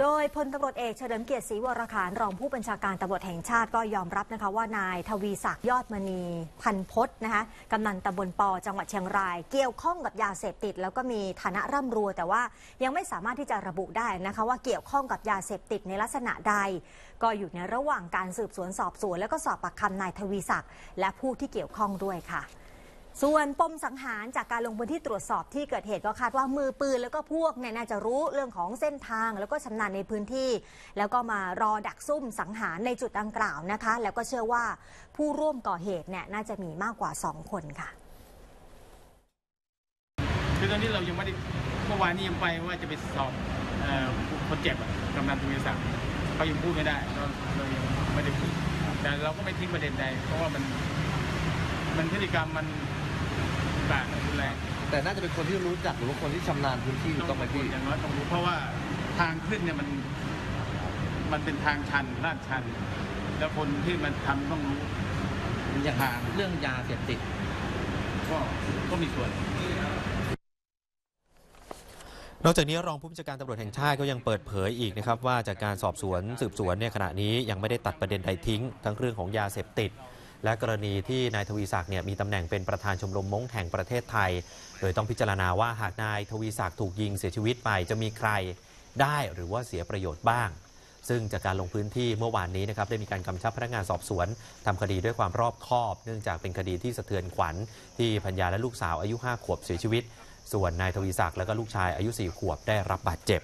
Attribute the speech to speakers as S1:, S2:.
S1: โดยพลตำรวจเอกเฉลิมเกียรติศรีวรขานรองผู้บัญชาการตำรวจแห่งชาติก็ยอมรับนะคะว่านายทวีศักดิ์ยอดมณีพันพศนะคะกำนันตำบลปอจังหวัดเชียงราย เกี่ยวข้องกับยาเสพติด แล้วก็มีฐานะร่ำรวยแต่ว่ายังไม่สามารถที่จะระบุได้นะคะว่าเกี่ยวข้องกับยาเสพติดในลักษณะใด ก็อยู่ในระหว่างการสืบสวนสอบสวน แล้วก็สอบปากคำนายทวีศักดิ์และผู้ที่เกี่ยวข้องด้วยค่ะ ส่วนปมสังหารจากการลงพื้นที่ตรวจสอบที่เกิดเหตุก็คาดว่ามือปืนแล้วก็พวกเนี่ยน่าจะรู้เรื่องของเส้นทางแล้วก็ชำนาญในพื้นที่ แล้วก็มารอดักซุ่มสังหารในจุดดังกล่าวนะคะ แล้วก็เชื่อว่าผู้ร่วมก่อเหตุเนี่ยน่าจะมีมากกว่า 2 คนค่ะ
S2: คือตอนนี้เรายังไม่ได้เมื่อวานนี้ยังไปว่าจะไปสอบคนเจ็บกำนันทวีศักดิ์เขายังพูดไม่ได้เราเรายังไม่ได้พูดแต่เราก็ไม่ทิ้งประเด็นใดเพราะว่ามันมันพฤติกรรมมัน บาดรุนแรง
S3: แต่น่าจะเป็นคนที่รู้จักหรือว่าคนที่ชำนาญพื้นที่ถูกต้องไหมพี่
S2: อย่างน้อยต้องรู้เพราะว่าทางขึ้นเนี่ยมันมันเป็นทางชันลาดชัน แล้วคนที่มันทำต้องรู้
S4: อย่าง
S2: ทาง
S4: เรื่องยาเสพติด
S2: ก็ก็มีส่วน
S5: นอกจากนี้รองผู้บัญชาการตำรวจแห่งชาติก็ยังเปิดเผยอีกนะครับว่าจากการสอบสวนสืบสวนเนี่ยขณะนี้ยังไม่ได้ตัดประเด็นใดทิ้ง ทั้งเรื่องของยาเสพติด และกรณีที่นายทวีศักดิ์เนี่ยมีตำแหน่งเป็นประธานชมรมม้งแห่งประเทศไทย โดยต้องพิจารณาว่าหากนายทวีศักดิ์ถูกยิงเสียชีวิตไปจะมีใครได้หรือว่าเสียประโยชน์บ้าง ซึ่งจากการลงพื้นที่เมื่อวานนี้นะครับได้มีการกำชับพนักงานสอบสวนทำคดีด้วยความรอบคอบ เนื่องจากเป็นคดีที่สะเทือนขวัญ ที่พัญญาและลูกสาวอายุ 5 ขวบเสียชีวิต ส่วนนายทวีศักดิ์และก็ลูกชายอายุ 4 ขวบได้รับบาดเจ็บ